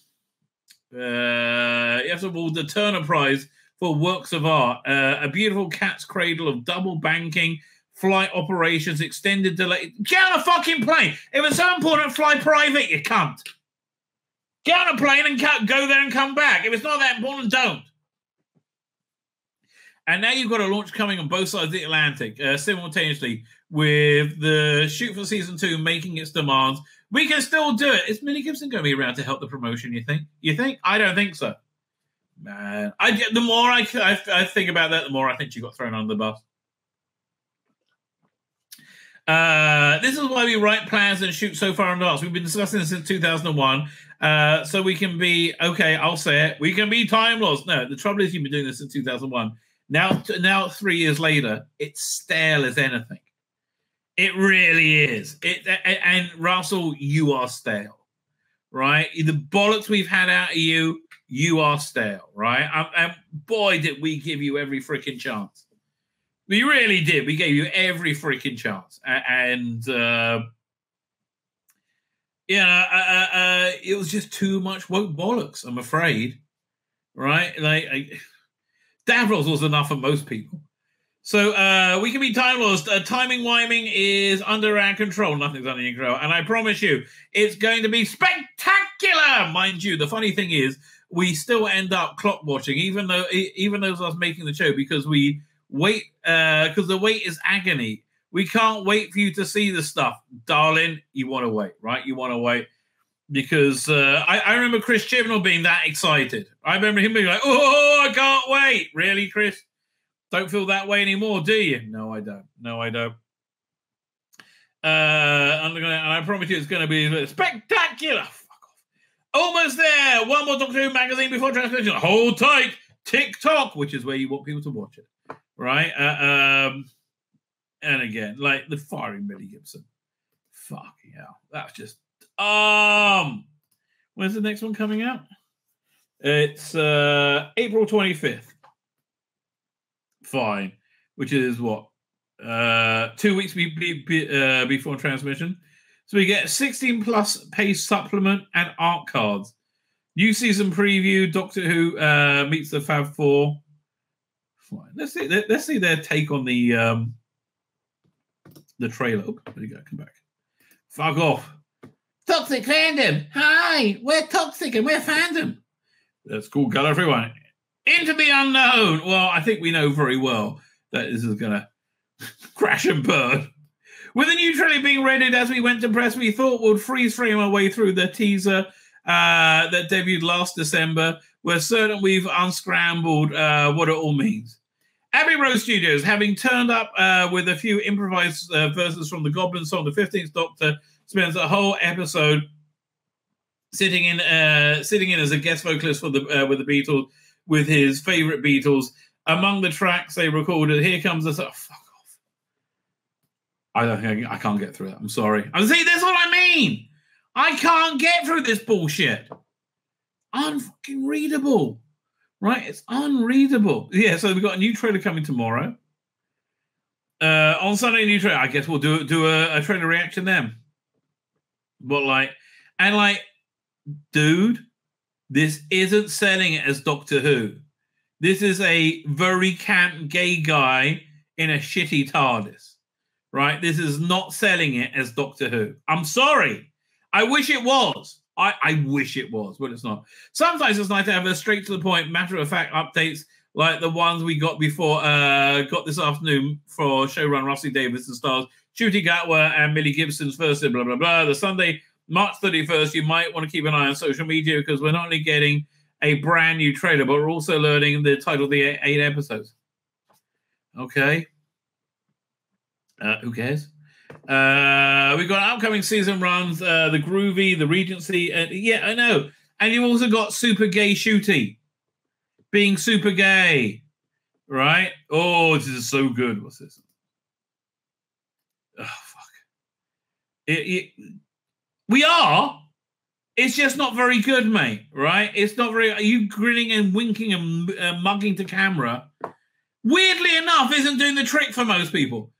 Uh, you have to award the Turner Prize for works of art. Uh, a beautiful cat's cradle of double banking, flight operations, extended delay. Get on a fucking plane. If it's so important, fly private, you cunt. Get on a plane and go there and come back. If it's not that important, don't. And now you've got a launch coming on both sides of the Atlantic uh, simultaneously with the shoot for season two making its demands. We can still do it. Is Millie Gibson going to be around to help the promotion? You think? You think? I don't think so. Man, I the more I, I, I think about that, the more I think she got thrown under the bus. Uh, this is why we write plans and shoot so far in advance. We've been discussing this since 2001. Uh, so we can be okay. I'll say it. We can be time lost. No, the trouble is you've been doing this since 2001. Now, now three years later, it's stale as anything. It really is. It and Russell, you are stale, right? The bollocks we've had out of you, you are stale, right? And, and boy, did we give you every freaking chance. We really did. We gave you every freaking chance, and uh, yeah, uh, uh, uh, it was just too much woke bollocks. I'm afraid, right? Like, I, Davros was enough for most people. So uh, we can be time lost. Uh, timing wiming is under our control. Nothing's under your control. And I promise you, it's going to be spectacular. Mind you, the funny thing is, we still end up clock watching, even though even those of us making the show, because we wait because the wait is agony. We can't wait for you to see the stuff, darling. You want to wait, right? You want to wait because uh, I, I remember Chris Chibnall being that excited. I remember him being like, "Oh, I can't wait!" Really, Chris? Don't feel that way anymore, do you? No, I don't. No, I don't. Uh, and and I promise you, it's going to be spectacular. Fuck off. Almost there. One more Doctor Who magazine before transmission. Hold tight. TikTok, which is where you want people to watch it, right? Uh, um, and again, like the firing Millie Gibson. Fucking hell, that's just um. When's the next one coming out? It's uh April twenty fifth. Fine, which is what uh two weeks be, be, be, uh, before transmission. So we get 16 plus page supplement and art cards. New season preview, Doctor Who uh, meets the Fab Four. Fine. Let's see. let- Let's see their take on the um, the trailer. Oh, there you go. Come back. Fuck off. Toxic fandom. Hi, we're toxic and we're fandom. That's cool. Got everyone into the unknown. Well, I think we know very well that this is gonna crash and burn. With the new trailer being readied as we went to press, we thought we'd freeze frame our way through the teaser uh, that debuted last December. We're certain we've unscrambled uh, what it all means. Abbey Road Studios, having turned up uh, with a few improvised uh, verses from the Goblin song, the 15th Doctor spends a whole episode sitting in uh, sitting in as a guest vocalist for the uh, with the Beatles with his favorite Beatles. Among the tracks they recorded, here comes the oh, fuck off. I don't think I, I can't get through that. I'm sorry. I'm see that's what I mean. I can't get through this bullshit. Unfucking readable. Right? It's unreadable. Yeah, so we've got a new trailer coming tomorrow. Uh on Sunday, new trailer. I guess we'll do do a, a trailer reaction then. But like, and like, dude, this isn't selling it as Doctor Who. This is a very camp gay guy in a shitty TARDIS. Right? This is not selling it as Doctor Who. I'm sorry. I wish it was. I, I wish it was, but it's not. Sometimes it's nice to have a straight to the point, matter of fact updates like the ones we got before, uh, got this afternoon for showrun Rusty Davies and stars Ncuti Gatwa and Millie Gibson's first, blah, blah, blah. The Sunday, March 31st, you might want to keep an eye on social media because we're not only getting a brand new trailer, but we're also learning the title of the eight episodes. Okay. Uh, who cares? Uh, we've got upcoming season runs, uh, the Groovy, the Regency. Uh, yeah, I know. And you've also got Super Gay Ncuti being super gay, right? Oh, this is so good. What's this? Oh, fuck. It, it, we are. It's just not very good, mate. Right? It's not very. Are you grinning and winking and uh, mugging to camera? Weirdly enough, isn't doing the trick for most people.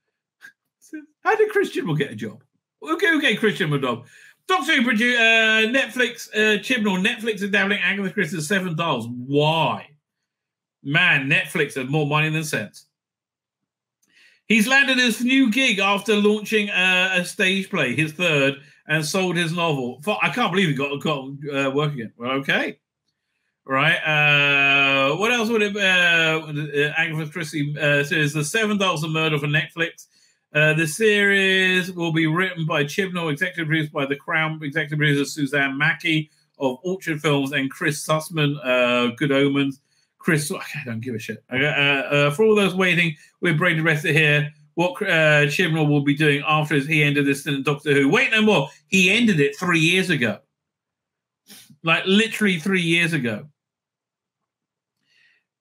How did Chris Chibnall get a job? Okay, okay, Chris Chibnall job. Doctor Who produ- uh, Netflix, uh, Chibnall, Netflix is dabbling Agatha Christie's Seven Dials. Why? Man, Netflix has more money than sense. He's landed his new gig after launching uh, a stage play, his third, and sold his novel. I can't believe he got, got uh, work again. Well, okay. Right. Uh, what else would it uh, Agatha Christie uh, says The Seven Dials of Murder for Netflix. Uh, the series will be written by Chibnall, executive produced by The Crown, executive producer Suzanne Mackie of Orchard Films, and Chris Sussman, uh, Good Omens. Chris, I don't give a shit. Uh, uh, for all those waiting, with Brady Rested here, what uh, Chibnall will be doing after he ended this in Doctor Who. Wait no more. He ended it three years ago. Like literally three years ago.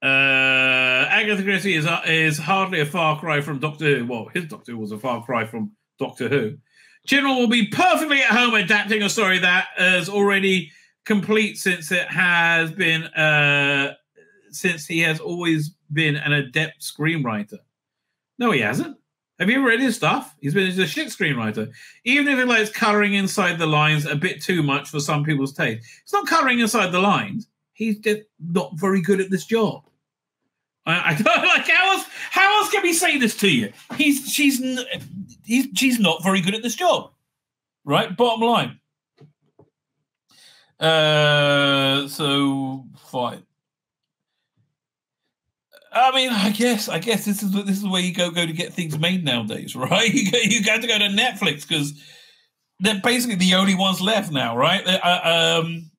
Uh, Agatha Christie is, is hardly a far cry from Doctor Who. Well, his Doctor Who was a far cry from Doctor Who. Chibnall will be perfectly at home adapting a story that is already complete since it has been uh, since he has always been an adept screenwriter. No, he hasn't. Have you ever read his stuff? He's been a shit screenwriter. Even if he likes coloring inside the lines a bit too much for some people's taste. It's not coloring inside the lines. He's just not very good at this job. I, I don't like how else. How else can we say this to you? He's she's he's she's not very good at this job, right? Bottom line. Uh, so fine. I mean, I guess, I guess this is this is where you go go to get things made nowadays, right? You go, you got to go to Netflix because they're basically the only ones left now, right? Uh, um,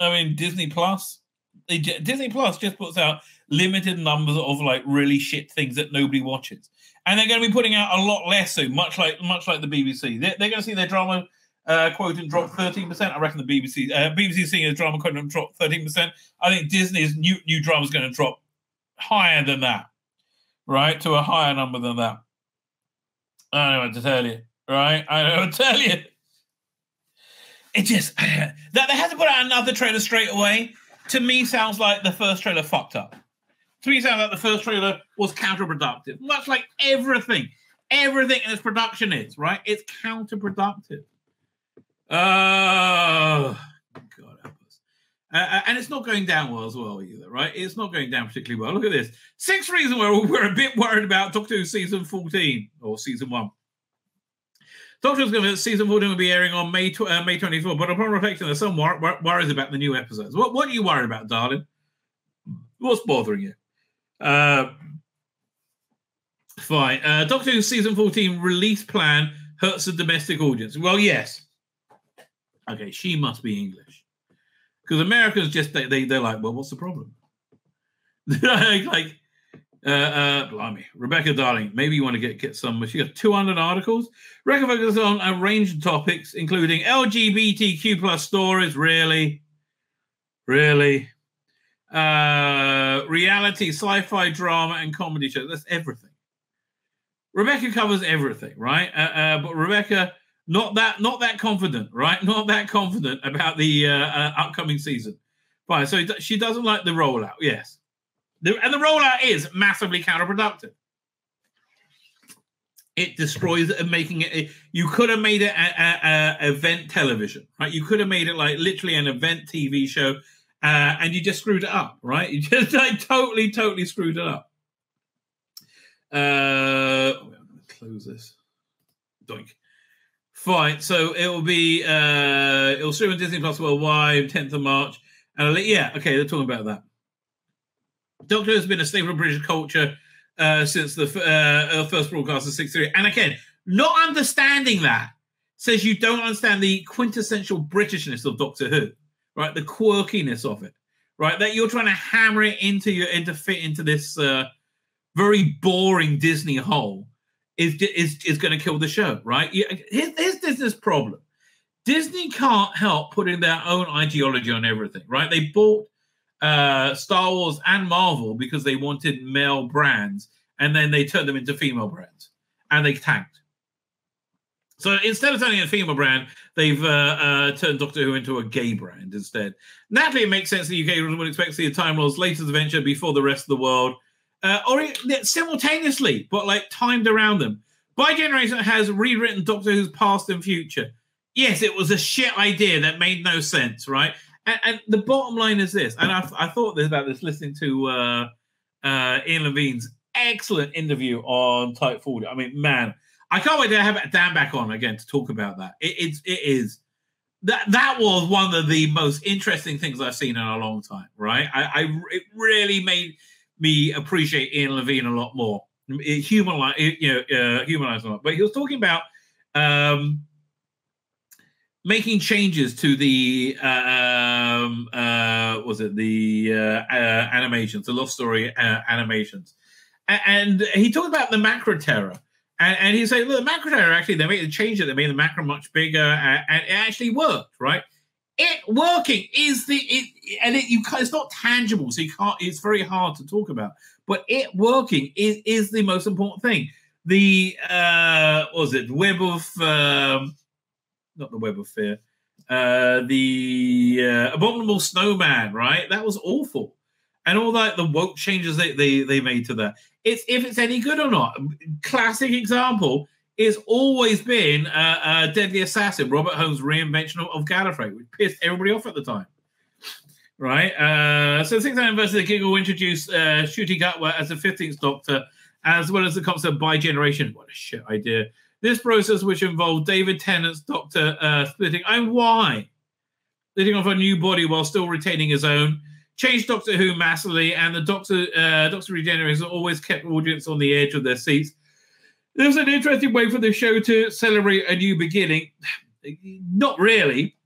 I mean, Disney Plus, Disney Plus just puts out limited numbers of like really shit things that nobody watches, and they're going to be putting out a lot less soon, much like much like the BBC. They're, they're going to see their drama uh, quotient drop thirteen percent. I reckon the BBC uh, BBC seeing their drama quotient drop thirteen percent. I think Disney's new new drama is going to drop higher than that, right, to a higher number than that. I don't know what to tell you, right? I don't know what to tell you. It just that they had to put out another trailer straight away. To me, sounds like the first trailer fucked up. To me, it sounds like the first trailer was counterproductive, much like everything, everything in its production is right. It's counterproductive. Oh, God help us. Uh, and it's not going down well as well either, right? It's not going down particularly well. Look at this. Sixth reason where we're a bit worried about Doctor Who season 14 or season one. Doctor Who's going to season 14 will be airing on May tw- uh, May 24, but upon reflection, there's some wor- wor- worries about the new episodes. What, what are you worried about, darling? What's bothering you? Uh, fine. Uh, Doctor Who season 14 release plan hurts the domestic audience. Well, yes. Okay, she must be English. Because Americans just, they, they, they're like, well, what's the problem? like, like uh, uh, blimey, Rebecca Darling. Maybe you want to get get some. She got 200 articles. Rebecca focuses on a range of topics, including LGBTQ plus stories. Really, really, uh, reality, sci-fi, drama, and comedy shows. That's everything. Rebecca covers everything, right? Uh, uh, but Rebecca, not that, not that confident, right? Not that confident about the uh, uh, upcoming season. Fine. So she doesn't like the rollout. Yes. The, and the rollout is massively counterproductive. It destroys it and making it. You could have made it a, a, a event television, right? You could have made it like literally an event TV show, uh, and you just screwed it up, right? You just like totally, totally screwed it up. Uh, I'm going to close this. Doink. Fine. So it will be. Uh, it will stream on Disney Plus worldwide, 10th of March. And I'll, yeah, okay, they're talking about that. Doctor has been a staple of British culture uh, since the uh, first broadcast of 63. And again, not understanding that says you don't understand the quintessential Britishness of Doctor Who, right? The quirkiness of it, right? That you're trying to hammer it into your into fit into this uh, very boring Disney hole is is is going to kill the show, right? Here's, here's Disney's problem. Disney can't help putting their own ideology on everything, right? They bought uh, Star Wars and Marvel because they wanted male brands, and then they turned them into female brands, and they tanked. So instead of turning a female brand, they've uh, uh, turned Doctor Who into a gay brand instead. Naturally, it makes sense that the UK would expect to see a Time Lord's latest adventure before the rest of the world, uh, or simultaneously, but like timed around them. Bi-generation has rewritten Doctor Who's past and future. Yes, it was a shit idea that made no sense, right? And, and the bottom line is this, and I, I thought this about this listening to uh, uh, Ian Levine's excellent interview on Type 40. I mean, man, I can't wait to have Dan back on again to talk about that. It, it's it is that that was one of the most interesting things I've seen in a long time. Right, I, I it really made me appreciate Ian Levine a lot more. It human, you know, uh, humanized a lot. But he was talking about um, making changes to the uh, um, uh, was it the uh, uh, animations, the love story uh, animations, and, and he talked about the Macra Terror. And, and he said, look, the Macra Terror actually they made the change it, they made the Macra much bigger, and, and it actually worked, right? It working is the it, and it you it's not tangible, so you can't. It's very hard to talk about, but it working is is the most important thing. The uh, was it web of um, not the Web of Fear, uh, the uh, Abominable Snowman, right? That was awful. And all that, the woke changes they, they, they made to that. It's if it's any good or not. Classic example is always been uh, uh, Deadly Assassin, Robert Holmes' reinvention of, of Gallifrey, which pissed everybody off at the time. Right? Uh, so, Sixth Anniversary, the Giggle introduced uh, Ncuti Gatwa as the 15th Doctor, as well as the concept bi-generation. What a shit idea. This process, which involved David Tennant's Doctor uh, splitting, and why? Splitting off a new body while still retaining his own, changed Doctor Who massively, and the Doctor uh, Doctor Regeneration always kept audience on the edge of their seats. There's an interesting way for the show to celebrate a new beginning. Not really,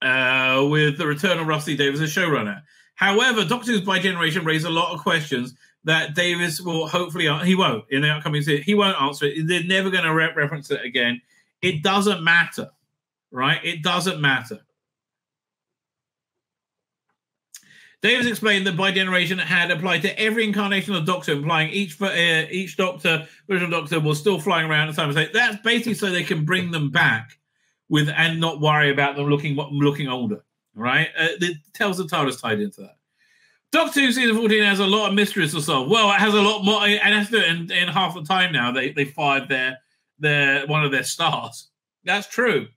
uh, with the return of Rusty Davies as showrunner. However, Doctor Who's bi-generation raised a lot of questions that Davies will hopefully he won't in the upcoming season. He won't answer it. They're never going to re- reference it again. It doesn't matter, right? It doesn't matter. Davies explained that bi-generation had applied to every incarnation of Doctor, implying each uh, each Doctor, original Doctor, was still flying around at the time. So that's basically so they can bring them back with and not worry about them looking looking older, right? Uh, it tells the TARDIS tied into that. Doctor Who season 14 has a lot of mysteries to solve. Well, it has a lot more, and that's in half the time now. They they fired their their one of their stars. That's true.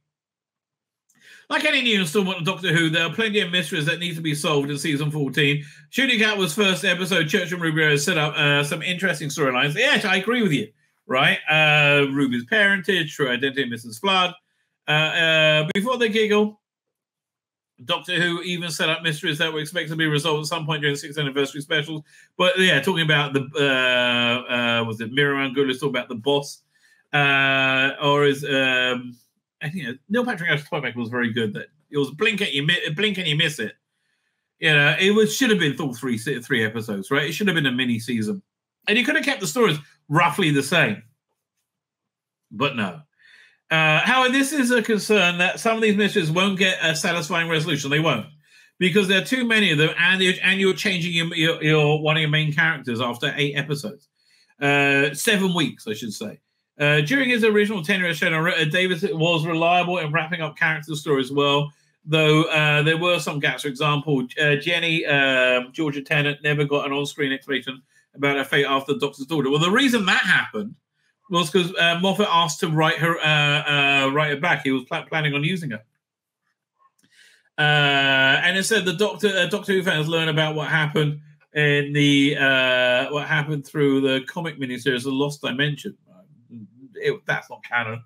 Like any new installment of Doctor Who, there are plenty of mysteries that need to be solved in season 14. Shooting out was first episode. Church on Ruby set up uh, some interesting storylines. Yes, I agree with you. Right? Uh, Ruby's parentage, true identity, Mrs. Flood. Uh, uh, before they giggle, Doctor Who even set up mysteries that were expected to be resolved at some point during the sixth anniversary specials. But yeah, talking about the uh, uh, was it Miriam Good? Talking about the boss, uh, or is um, I think uh, Neil Patrick Harris Toymaker was very good. That it was blink you, blink and you miss it. You know, it was should have been all three three episodes, right? It should have been a mini season, and you could have kept the stories roughly the same. But no. Uh, however, this is a concern that some of these mysteries won't get a satisfying resolution. They won't because there are too many of them, and you're, and you're changing your, your, your one of your main characters after eight episodes, uh, seven weeks, I should say. Uh, during his original tenure as uh, Davies was reliable in wrapping up character stories well, though uh, there were some gaps. For example, uh, Jenny, um, Georgia Tennant, never got an on screen explanation about her fate after the Doctor's daughter. Well, the reason that happened was because uh, Moffat asked to write her uh, write it back. He was pl- planning on using her. and instead, the Doctor Doctor Who fans learn about what happened in the what happened through the comic miniseries, The Lost Dimension it, that's not canon.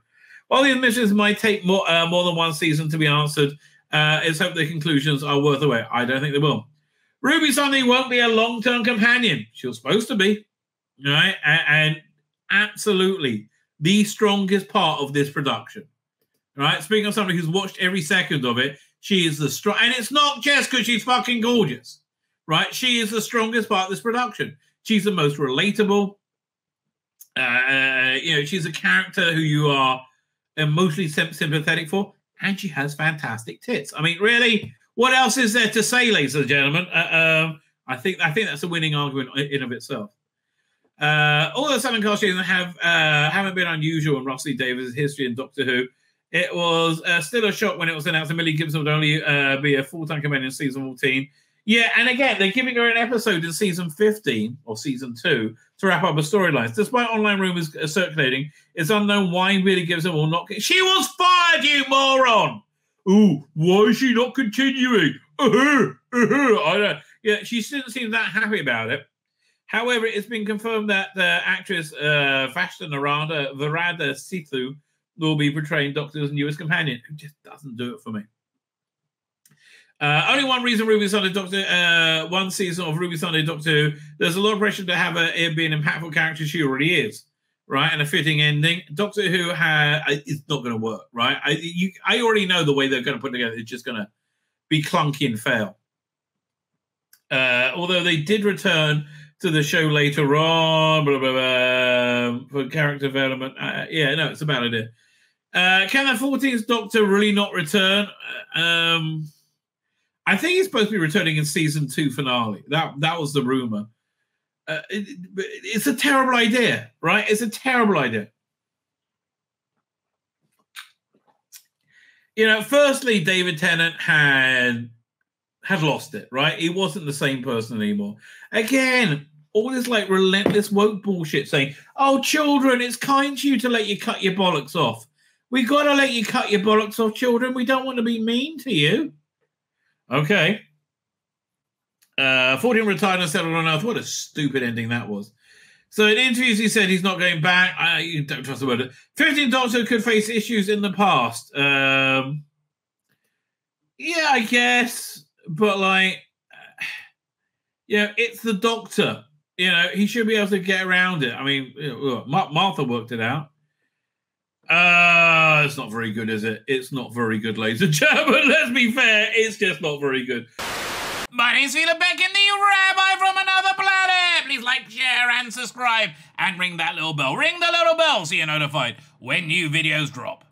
While the admissions might take more uh, more than one season to be answered, uh, let's hope the conclusions are worth the wait. I don't think they will. Ruby Sunday won't be a long term companion. She was supposed to be, right? And, and absolutely the strongest part of this production. Right? Speaking of somebody who's watched every second of it, she is the strong, and it's not just because she's fucking gorgeous, right? She is the strongest part of this production. She's the most relatable. Uh, you know, she's a character who you are emotionally sympathetic for, and she has fantastic tits. I mean, really, what else is there to say, ladies and gentlemen? Uh, um, I think I think that's a winning argument in of itself. Uh, all the Southern costumes have uh, haven't been unusual in Russell Davies' history in Doctor Who. It was uh, still a shock when it was announced that Millie Gibson would only uh, be a full-time companion in season 14. Yeah, and again, they're giving her an episode in season 15 or season 2 to wrap up the storylines. Despite online rumors circulating, it's unknown why he really gives Gibson will not. She was fired, you moron! Ooh, why is she not continuing? Uh-huh, uh-huh. I don't. Yeah, she didn't seem that happy about it. However, it's been confirmed that the actress uh, Vashta Narada Varada Sethu will be portraying Doctor's newest companion. It just doesn't do it for me. Uh, only one reason Ruby Sunday Doctor, uh, one season of Ruby Sunday Doctor. There's a lot of pressure to have her be an impactful character. She already is, right? And a fitting ending. Doctor Who ha- it's not going to work, right? I you, I already know the way they're going to put it together. It's just going to be clunky and fail. Uh, although they did return to the show later on blah, blah, blah, for character development. Uh, yeah, no, it's a bad idea. Uh, can the 14th Doctor really not return? Uh, um, I think he's supposed to be returning in season two finale. That that was the rumor. Uh, it, it's a terrible idea, right? It's a terrible idea. You know, firstly, David Tennant had had lost it, right? He wasn't the same person anymore. Again, all this like relentless woke bullshit saying, "Oh, children, it's kind to you to let you cut your bollocks off. We got to let you cut your bollocks off, children. We don't want to be mean to you." Okay. Uh, 14 retired and settled on Earth. What a stupid ending that was. So in interviews, he said he's not going back. I you don't trust the word. 15 Doctor could face issues in the past. Um, yeah, I guess. But like, yeah, it's the Doctor. You know, he should be able to get around it. I mean, Martha worked it out. Uh, it's not very good, is it? It's not very good, ladies and gentlemen. Let's be fair. It's just not very good. My name's Tzvi Lebetkin, the rabbi from another planet. Please like, share, and subscribe, and ring that little bell. Ring the little bell so you're notified when new videos drop.